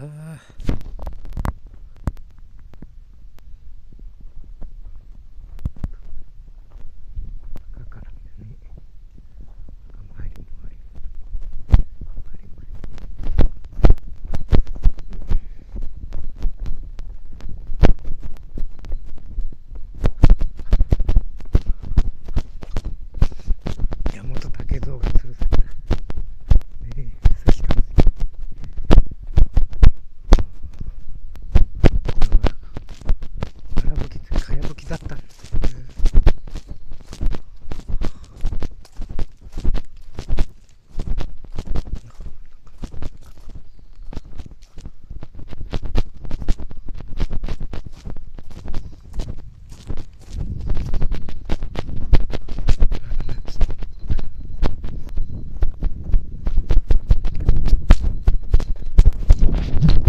哎